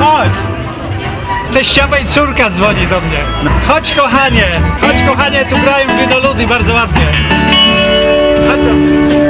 Chodź! Teściowej córka dzwoni do mnie. Chodź kochanie, chodź kochanie, tu grają winoludy bardzo ładnie. Chodź do.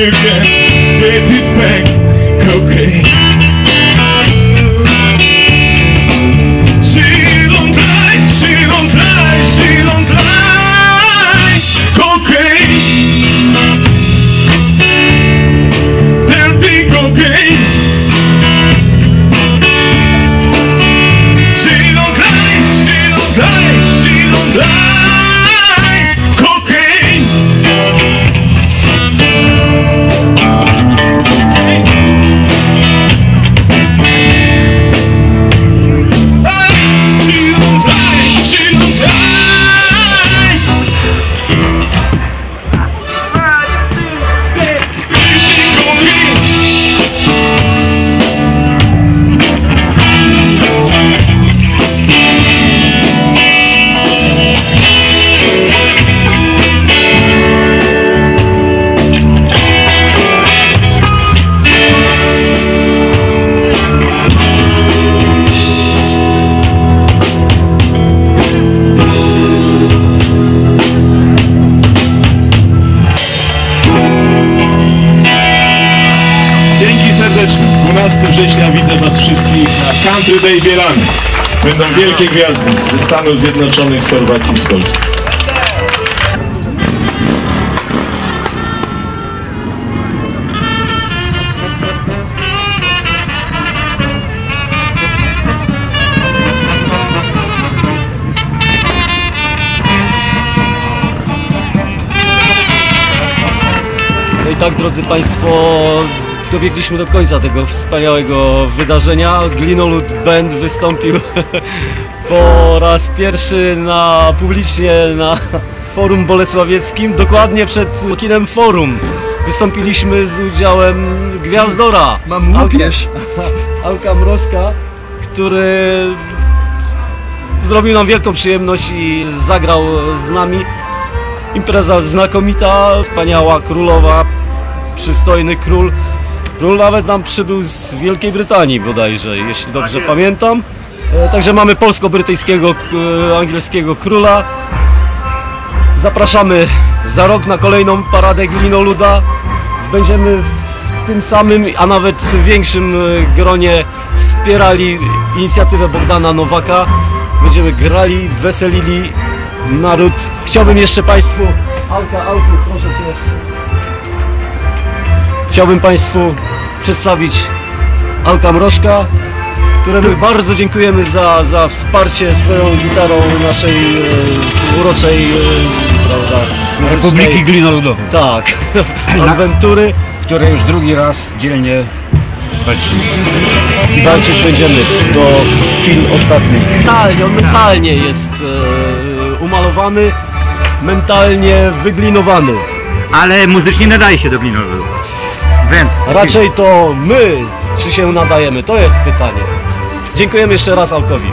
Can 12 września widzę Was wszystkich na Country Day Bielany. Będą wielkie gwiazdy ze Stanów Zjednoczonych, z Chorwacji, z Polski. No i tak, drodzy Państwo, dobiegliśmy do końca tego wspaniałego wydarzenia. Glinolud Band wystąpił po raz pierwszy na publicznie na forum bolesławieckim, dokładnie przed kinem forum. Wystąpiliśmy z udziałem Gwiazdora. Mam łupież. Alka Mrożka, który zrobił nam wielką przyjemność i zagrał z nami. Impreza znakomita, wspaniała, królowa, przystojny król. Król nawet nam przybył z Wielkiej Brytanii bodajże, jeśli dobrze pamiętam. E, Także mamy polsko-brytyjskiego, e, angielskiego króla. Zapraszamy za rok na kolejną paradę Glinoluda. Będziemy w tym samym, a nawet większym e, gronie wspierali inicjatywę Bogdana Nowaka. Będziemy grali, weselili naród. Chciałbym jeszcze Państwu... Alka, Alku, proszę Cię. Chciałbym Państwu przedstawić Alka Mrożka, któremu bardzo dziękujemy za, za wsparcie swoją gitarą naszej e, uroczej e, prawda, Republiki Tak, awantury które już drugi raz dzielnie walczy. i walczyć będziemy do chwil ostatnich. Mentalnie, on mentalnie jest e, umalowany, mentalnie wyglinowany. Ale muzycznie nadaje się do Glinoludu. Raczej to my, czy się nadajemy, to jest pytanie. Dziękujemy jeszcze raz Alkowi.